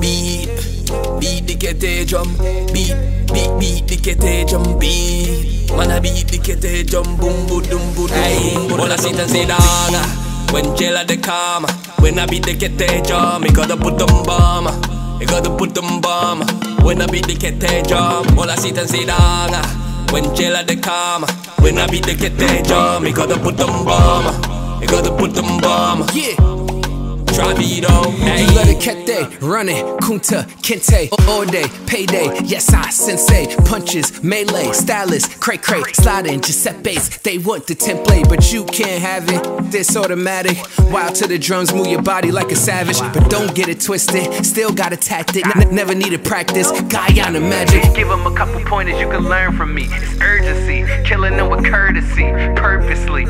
Beat, beat the kete drum. Beat, beat, beat the kete drum. Beat, man I beat the kete drum. Boom, boom, boom, boom, boom. All I sit and say danga. When jail at the karma. When I beat the kete drum, me gotta put them bomb. You gotta put them bomb. When I beat the kete drum, all I sit and say danga. Ah. When jail at the karma. When I beat the kete drum, me gotta put them bomb. You gotta put them bomb. Yeah. Travito, hey. You let it kete, run it, kunta, kente, all day, payday, yes I, sensei, punches, melee, stylist, cray cray, sliding, Giuseppe's, they want the template, but you can't have it, this automatic, wild to the drums, move your body like a savage, but don't get it twisted, still got a tactic, n- never needed practice, Guyana magic. Give them a couple pointers you can learn from me. It's urgency, killing them with courtesy, purposely.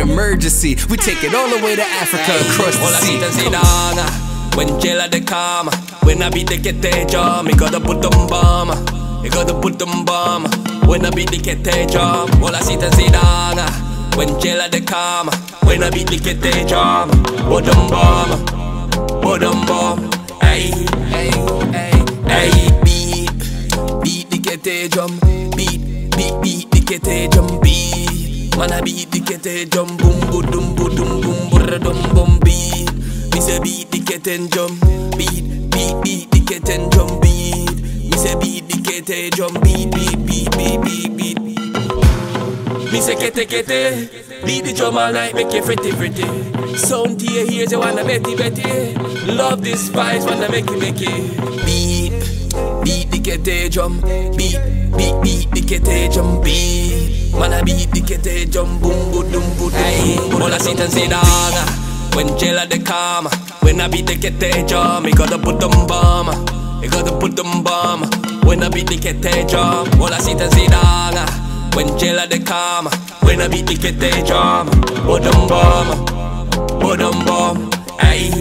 Emergency, we take it all the way to Africa, across the All I see sea. When jail at the karma When I beat the kete drum Me gotta put them bomb You gotta put them bomb When I beat the kete drum All I see say danga When jail at the karma When I beat the kete drum Put them bomb Put them bomb Hey, hey, hey, hey. Beat, beat the kete drum Beat, beat, beat the kete drum Beat Man a beat the keten jump boom boom boom boom boom boom boom, dum bum beat. Me say beat the keten jump beat beat beat the keten jump beat. Me say beat the keten jump beat beat beat beat beat beat. Me say kete kete beat the drum all night make you pretty, pretty. Sound to your ears you wanna betty betty. Love this vibes wanna make it make it beat. Beat the kete jump beat beat beat the kete jump beat man I beat the kete drum Boom, boom, boom, boom, hey. All I and say danga When jail at the karma When I beat the kete drum Me gotta put them bomb You gotta put them bomb When I beat the kete drum All I and say danga when jail at the karma When I beat the kete drum Put them bomb Put them bomb Hey